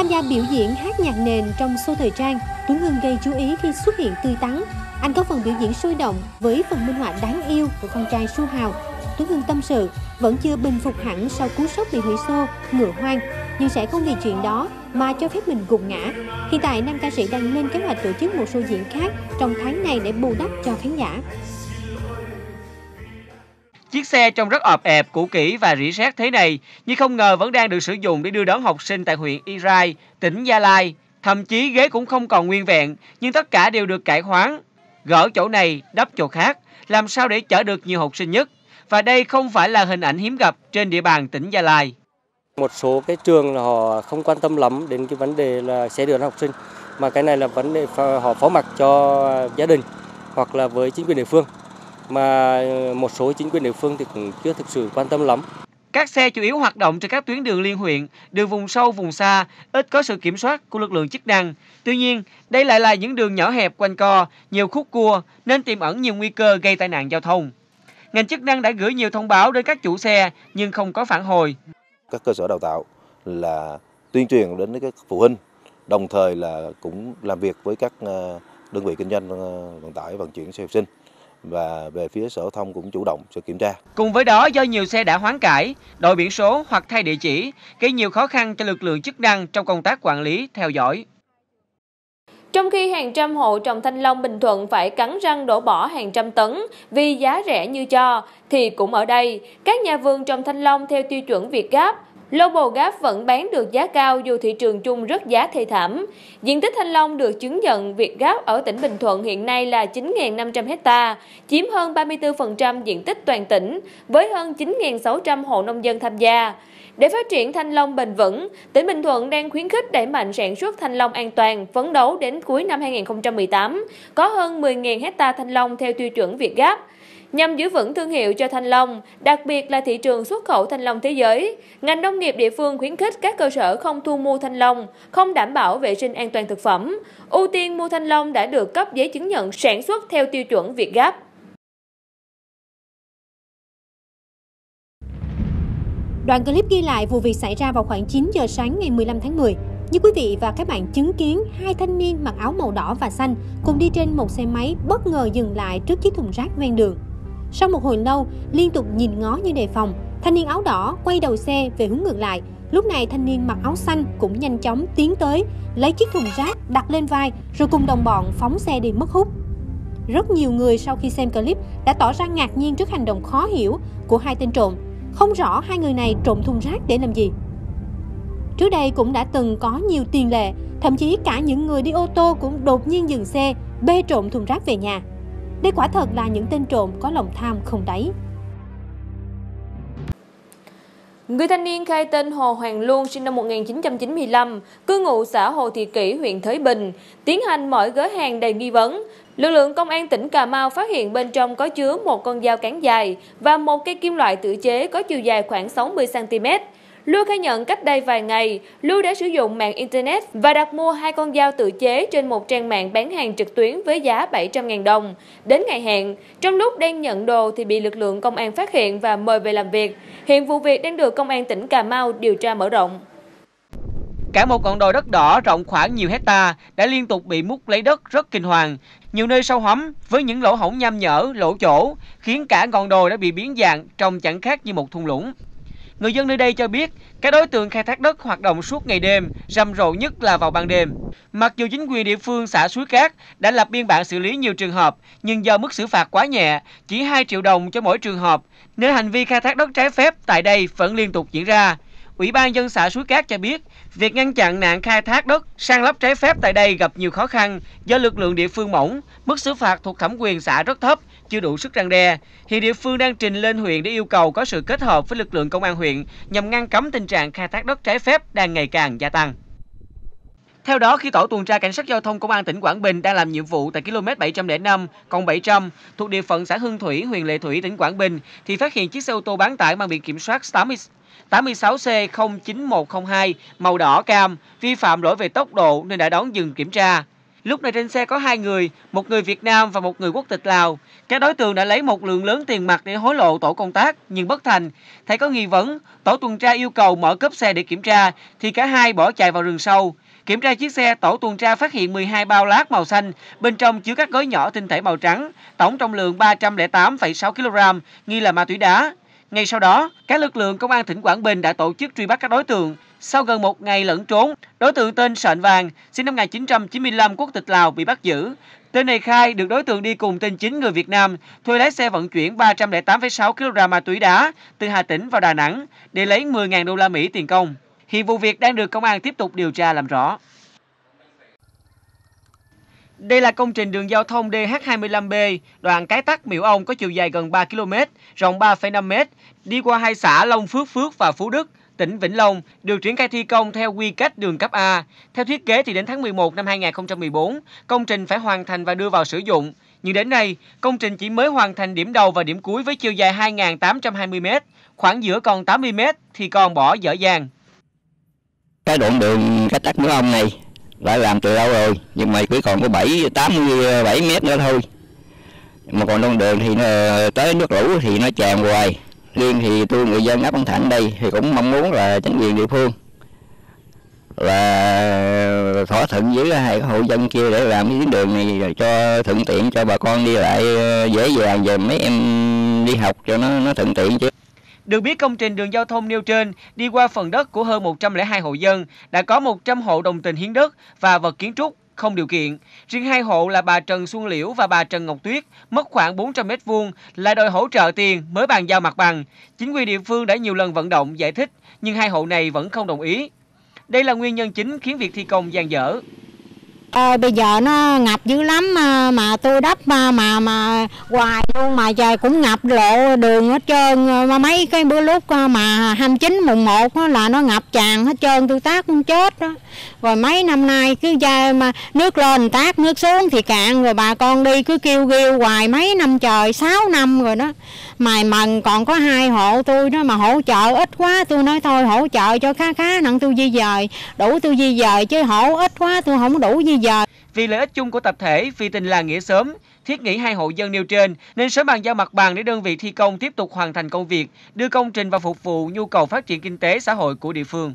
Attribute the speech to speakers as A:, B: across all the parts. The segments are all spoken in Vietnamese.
A: Tham gia biểu diễn hát nhạc nền trong show thời trang, Tuấn Hưng gây chú ý khi xuất hiện tươi tắn. Anh có phần biểu diễn sôi động với phần minh họa đáng yêu của con trai Su Hào. Tuấn Hưng tâm sự vẫn chưa bình phục hẳn sau cú sốc bị hủy show ngựa hoang, nhưng sẽ không vì chuyện đó mà cho phép mình gục ngã. Hiện tại nam ca sĩ đang lên kế hoạch tổ chức một show diễn khác trong tháng này để bù đắp cho khán giả.
B: Chiếc xe trông rất ọp ẹp, cũ kỹ và rỉ sét thế này, nhưng không ngờ vẫn đang được sử dụng để đưa đón học sinh tại huyện Y Rai, tỉnh Gia Lai. Thậm chí ghế cũng không còn nguyên vẹn, nhưng tất cả đều được cải hoán. Gỡ chỗ này, đắp chỗ khác, làm sao để chở được nhiều học sinh nhất. Và đây không phải là hình ảnh hiếm gặp trên địa bàn tỉnh Gia Lai.
C: Một số cái trường là họ không quan tâm lắm đến cái vấn đề là xe đưa học sinh, mà cái này là vấn đề họ phó mặc cho gia đình hoặc là với chính quyền địa phương mà một số chính quyền địa phương thì cũng chưa thực sự quan tâm lắm.
B: Các xe chủ yếu hoạt động trên các tuyến đường liên huyện, đường vùng sâu, vùng xa, ít có sự kiểm soát của lực lượng chức năng. Tuy nhiên, đây lại là những đường nhỏ hẹp quanh co, nhiều khúc cua nên tiềm ẩn nhiều nguy cơ gây tai nạn giao thông. Ngành chức năng đã gửi nhiều thông báo đến các chủ xe nhưng không có phản hồi.
D: Các cơ sở đào tạo là tuyên truyền đến các phụ huynh, đồng thời là cũng làm việc với các ờ, đơn vị kinh doanh ờ, vận tải vận chuyển xe học sinh và về phía sở thông cũng chủ động sẽ kiểm tra.
B: Cùng với đó do nhiều xe đã hoán cải, đổi biển số hoặc thay địa chỉ, gây nhiều khó khăn cho lực lượng chức năng trong công tác quản lý, theo dõi.
E: Trong khi hàng trăm hộ trồng thanh long Bình Thuận phải cắn răng đổ bỏ hàng trăm tấn vì giá rẻ như cho, thì cũng ở đây, các nhà vườn trồng thanh long theo tiêu chuẩn Việt Gáp Global Gap vẫn bán được giá cao dù thị trường chung rất giá thê thảm. Diện tích thanh long được chứng nhận Việt Gap ở tỉnh Bình Thuận hiện nay là 9.500 ha, chiếm hơn 34% diện tích toàn tỉnh, với hơn 9.600 hộ nông dân tham gia. Để phát triển thanh long bền vững, tỉnh Bình Thuận đang khuyến khích đẩy mạnh sản xuất thanh long an toàn, phấn đấu đến cuối năm 2018, có hơn 10.000 hecta thanh long theo tiêu chuẩn Việt Gap nhằm giữ vững thương hiệu cho thanh long, đặc biệt là thị trường xuất khẩu thanh long thế giới. Ngành nông nghiệp địa phương khuyến khích các cơ sở không thu mua thanh long, không đảm bảo vệ sinh an toàn thực phẩm. Ưu tiên mua thanh long đã được cấp giấy chứng nhận sản xuất theo tiêu chuẩn Việt Gáp.
A: Đoạn clip ghi lại vụ việc xảy ra vào khoảng 9 giờ sáng ngày 15 tháng 10. Như quý vị và các bạn chứng kiến, hai thanh niên mặc áo màu đỏ và xanh cùng đi trên một xe máy bất ngờ dừng lại trước chiếc thùng rác ven đường. Sau một hồi lâu, liên tục nhìn ngó như đề phòng, thanh niên áo đỏ quay đầu xe về hướng ngược lại. Lúc này thanh niên mặc áo xanh cũng nhanh chóng tiến tới, lấy chiếc thùng rác đặt lên vai rồi cùng đồng bọn phóng xe đi mất hút. Rất nhiều người sau khi xem clip đã tỏ ra ngạc nhiên trước hành động khó hiểu của hai tên trộm. Không rõ hai người này trộm thùng rác để làm gì. Trước đây cũng đã từng có nhiều tiền lệ, thậm chí cả những người đi ô tô cũng đột nhiên dừng xe, bê trộm thùng rác về nhà. Đây quả thật là những tên trộm có lòng tham không đáy.
E: Người thanh niên khai tên Hồ Hoàng Luân sinh năm 1995, cư ngụ xã Hồ Thị Kỷ, huyện Thới Bình, tiến hành mọi gỡ hàng đầy nghi vấn. Lực lượng công an tỉnh Cà Mau phát hiện bên trong có chứa một con dao cán dài và một cây kim loại tự chế có chiều dài khoảng 60cm. Lưu khai nhận cách đây vài ngày, Lưu đã sử dụng mạng Internet và đặt mua hai con dao tự chế trên một trang mạng bán hàng trực tuyến với giá 700.000 đồng. Đến ngày hẹn, trong lúc đang nhận đồ thì bị lực lượng công an phát hiện và mời về làm việc. Hiện vụ việc đang được công an tỉnh Cà Mau điều tra mở rộng.
B: Cả một ngọn đồi đất đỏ rộng khoảng nhiều hecta đã liên tục bị múc lấy đất rất kinh hoàng. Nhiều nơi sâu hóm với những lỗ hổng nham nhở, lỗ chỗ khiến cả ngọn đồi đã bị biến dạng trông chẳng khác như một thung lũng. Người dân nơi đây cho biết các đối tượng khai thác đất hoạt động suốt ngày đêm, rầm rộ nhất là vào ban đêm. Mặc dù chính quyền địa phương xã Suối Cát đã lập biên bản xử lý nhiều trường hợp, nhưng do mức xử phạt quá nhẹ, chỉ 2 triệu đồng cho mỗi trường hợp, nên hành vi khai thác đất trái phép tại đây vẫn liên tục diễn ra. Ủy ban dân xã Suối Cát cho biết, việc ngăn chặn nạn khai thác đất, sang lấp trái phép tại đây gặp nhiều khó khăn do lực lượng địa phương mỏng, mức xử phạt thuộc thẩm quyền xã rất thấp, chưa đủ sức răng đe. Hiện địa phương đang trình lên huyện để yêu cầu có sự kết hợp với lực lượng công an huyện nhằm ngăn cấm tình trạng khai thác đất trái phép đang ngày càng gia tăng. Theo đó, khi tổ tuần tra cảnh sát giao thông công an tỉnh Quảng Bình đang làm nhiệm vụ tại km 705 cộng 700 thuộc địa phận xã Hưng Thủy, huyện Lệ Thủy, tỉnh Quảng Bình thì phát hiện chiếc xe ô tô bán tải mang biển kiểm soát 80 86C09102 màu đỏ cam vi phạm lỗi về tốc độ nên đã đón dừng kiểm tra. Lúc này trên xe có hai người, một người Việt Nam và một người quốc tịch Lào. Các đối tượng đã lấy một lượng lớn tiền mặt để hối lộ tổ công tác nhưng bất thành. Thấy có nghi vấn, tổ tuần tra yêu cầu mở cốp xe để kiểm tra thì cả hai bỏ chạy vào rừng sâu. Kiểm tra chiếc xe, tổ tuần tra phát hiện 12 bao lát màu xanh, bên trong chứa các gói nhỏ tinh thể màu trắng, tổng trọng lượng 308,6 kg, nghi là ma túy đá. Ngay sau đó, các lực lượng công an tỉnh Quảng Bình đã tổ chức truy bắt các đối tượng. Sau gần một ngày lẫn trốn, đối tượng tên Sợn Vàng, sinh năm 1995 quốc tịch Lào bị bắt giữ. Tên này khai được đối tượng đi cùng tên chính người Việt Nam thuê lái xe vận chuyển 308,6 kg ma túy đá từ Hà Tĩnh vào Đà Nẵng để lấy 10.000 đô la Mỹ tiền công. Hiện vụ việc đang được công an tiếp tục điều tra làm rõ. Đây là công trình đường giao thông DH25B, đoạn Cái Tắc Miễu Ông có chiều dài gần 3 km, rộng 3,5 m, đi qua hai xã Long Phước Phước và Phú Đức, tỉnh Vĩnh Long, được triển khai thi công theo quy cách đường cấp A. Theo thiết kế thì đến tháng 11 năm 2014, công trình phải hoàn thành và đưa vào sử dụng. Nhưng đến nay, công trình chỉ mới hoàn thành điểm đầu và điểm cuối với chiều dài 2.820 m, khoảng giữa còn 80 m thì còn bỏ dở dang.
F: Cái đoạn đường Cái Tắc Miễu Ông này đã làm từ lâu rồi, nhưng mà chỉ còn có 7 87 mét nữa thôi. Mà còn đoạn đường thì nó, tới nước lũ thì nó tràn hoài. Riêng thì tôi, người dân ấp An Thạnh đây thì cũng mong muốn là chính quyền địa phương là thỏa thuận với hai hộ dân kia để làm cái tuyến đường này cho thuận tiện cho bà con đi lại, dễ dàng. Về mấy em đi học cho nó nó thuận tiện chứ
B: được biết công trình đường giao thông nêu trên đi qua phần đất của hơn 102 hộ dân, đã có 100 hộ đồng tình hiến đất và vật kiến trúc không điều kiện. Riêng hai hộ là bà Trần Xuân Liễu và bà Trần Ngọc Tuyết mất khoảng 400 m vuông là đòi hỗ trợ tiền mới bàn giao mặt bằng. Chính quyền địa phương đã nhiều lần vận động giải thích nhưng hai hộ này vẫn không đồng ý. Đây là nguyên nhân chính khiến việc thi công dang dở.
G: À, bây giờ nó ngập dữ lắm mà, mà tôi đắp mà mà mà hoài luôn mà trời cũng ngập lộ đường hết trơn. Ờ, mà mấy cái bữa lúc ờ, mà 29 mùng 1 là nó ngập tràn hết trơn tôi tác cũng chết đó rồi mấy năm nay cứ ra mà nước lên tát nước xuống thì cạn, rồi bà con đi cứ kêu kêu hoài mấy năm trời 6 năm rồi đó. Mày mần còn có hai hộ tôi đó mà hỗ trợ ít quá, tôi nói thôi hỗ trợ cho khá khá, nặng tôi di dời, đủ tôi di dời chứ hỗ ít quá, tôi không đủ di dời.
B: Vì lợi ích chung của tập thể, vì tình làng nghĩa sớm thiết nghĩ hai hộ dân nêu trên, nên sớm bàn giao mặt bằng để đơn vị thi công tiếp tục hoàn thành công việc, đưa công trình vào phục vụ nhu cầu phát triển kinh tế xã hội của địa phương.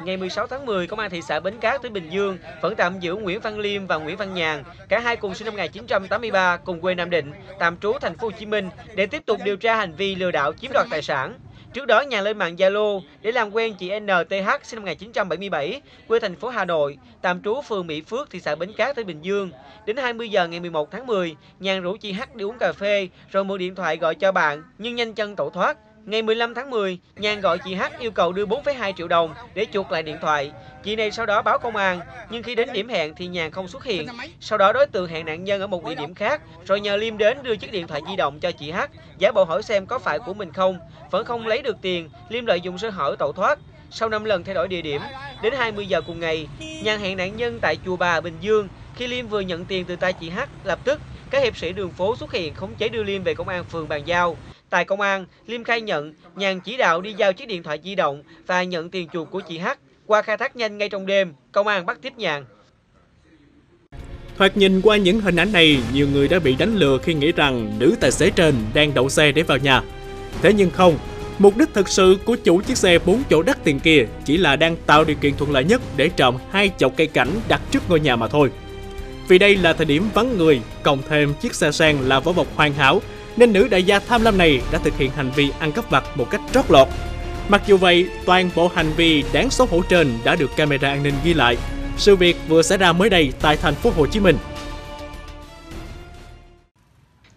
B: Ngày 16 tháng 10, Công an thị xã Bến Cát, tỉnh Bình Dương vẫn tạm giữ Nguyễn Văn Liêm và Nguyễn Văn Nhàn, cả hai cùng sinh năm 1983, cùng quê Nam Định, tạm trú thành phố Hồ Chí Minh để tiếp tục điều tra hành vi lừa đảo chiếm đoạt tài sản. Trước đó, Nhàn lên mạng Zalo để làm quen chị NTH sinh năm 1977, quê thành phố Hà Nội, tạm trú phường Mỹ Phước, thị xã Bến Cát, tỉnh Bình Dương. Đến 20 giờ ngày 11 tháng 10, Nhàn rủ chị H đi uống cà phê, rồi mua điện thoại gọi cho bạn, nhưng nhanh chân tẩu thoát. Ngày 15 tháng 10, Nhàn gọi chị H yêu cầu đưa 4,2 triệu đồng để chuộc lại điện thoại. Chị này sau đó báo công an, nhưng khi đến điểm hẹn thì Nhàn không xuất hiện. Sau đó đối tượng hẹn nạn nhân ở một địa điểm khác, rồi nhờ Liêm đến đưa chiếc điện thoại di động cho chị H, giả bộ hỏi xem có phải của mình không. Vẫn không lấy được tiền, Liêm lợi dụng sơ hở tẩu thoát. Sau 5 lần thay đổi địa điểm, đến 20 giờ cùng ngày, Nhàn hẹn nạn nhân tại chùa Bà, Bình Dương. Khi Liêm vừa nhận tiền từ tay chị H, lập tức các hiệp sĩ đường phố xuất hiện khống chế đưa Liêm về công an phường bàn giao. Tại công an, Liêm khai nhận Nhàn chỉ đạo đi giao chiếc điện thoại di động và nhận tiền chuộc của chị H. Qua khai thác nhanh ngay trong đêm, công an bắt tiếp Nhàn.
H: Thoạt nhìn qua những hình ảnh này, nhiều người đã bị đánh lừa khi nghĩ rằng nữ tài xế trên đang đậu xe để vào nhà. Thế nhưng không, mục đích thực sự của chủ chiếc xe 4 chỗ đắt tiền kia chỉ là đang tạo điều kiện thuận lợi nhất để trộm hai chậu cây cảnh đặt trước ngôi nhà mà thôi. Vì đây là thời điểm vắng người, cộng thêm chiếc xe sang là vỏ bọc hoàn hảo nên nữ đại gia tham lam này đã thực hiện hành vi ăn cắp vặt một cách trót lọt. Mặc dù vậy, toàn bộ hành vi đáng xấu hổ trên đã được camera an ninh ghi lại. Sự việc vừa xảy ra mới đây tại thành phố Hồ Chí Minh.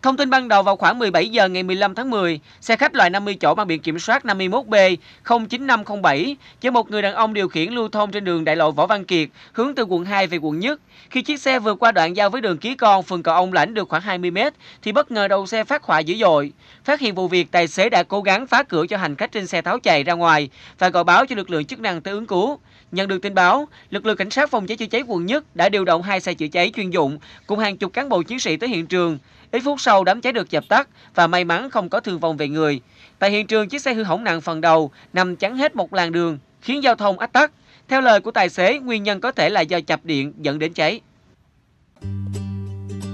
B: Thông tin ban đầu vào khoảng 17 giờ ngày 15 tháng 10, xe khách loại 50 chỗ mang biển kiểm soát 51B 09507 chở một người đàn ông điều khiển lưu thông trên đường đại lộ Võ Văn Kiệt hướng từ quận 2 về quận Nhất. Khi chiếc xe vượt qua đoạn giao với đường Ký Con, phường Cầu Ông Lãnh được khoảng 20 m thì bất ngờ đầu xe phát hỏa dữ dội. Phát hiện vụ việc, tài xế đã cố gắng phá cửa cho hành khách trên xe tháo chạy ra ngoài và gọi báo cho lực lượng chức năng tới ứng cứu. Nhận được tin báo, lực lượng cảnh sát phòng cháy chữa cháy quận Nhất đã điều động hai xe chữa cháy chuyên dụng cùng hàng chục cán bộ chiến sĩ tới hiện trường. Ít phút sau đám cháy được dập tắt và may mắn không có thương vong về người. Tại hiện trường chiếc xe hư hỏng nặng phần đầu nằm chắn hết một làn đường khiến giao thông ách tắc. Theo lời của tài xế, nguyên nhân có thể là do chập điện dẫn đến cháy.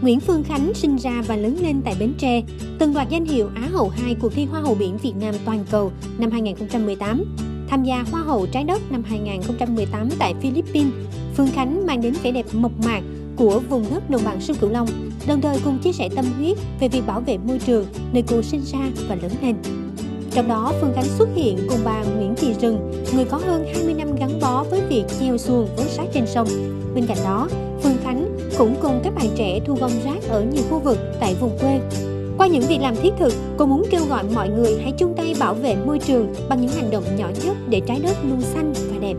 A: Nguyễn Phương Khánh sinh ra và lớn lên tại Bến Tre, từng đoạt danh hiệu Á hậu 2 cuộc thi Hoa hậu biển Việt Nam toàn cầu năm 2018. Tham gia Hoa hậu trái đất năm 2018 tại Philippines, Phương Khánh mang đến vẻ đẹp mộc mạc của vùng đất đồng bằng sông Cửu Long, đồng thời cùng chia sẻ tâm huyết về việc bảo vệ môi trường nơi cô sinh ra và lớn lên. Trong đó, Phương Khánh xuất hiện cùng bà Nguyễn Thị Rừng, người có hơn 20 năm gắn bó với việc treo xuồng vớt rác trên sông. Bên cạnh đó, Phương Khánh cũng cùng các bạn trẻ thu gom rác ở nhiều khu vực tại vùng quê. Qua những việc làm thiết thực, cô muốn kêu gọi mọi người hãy chung tay bảo vệ môi trường bằng những hành động nhỏ nhất để trái đất luôn xanh và đẹp.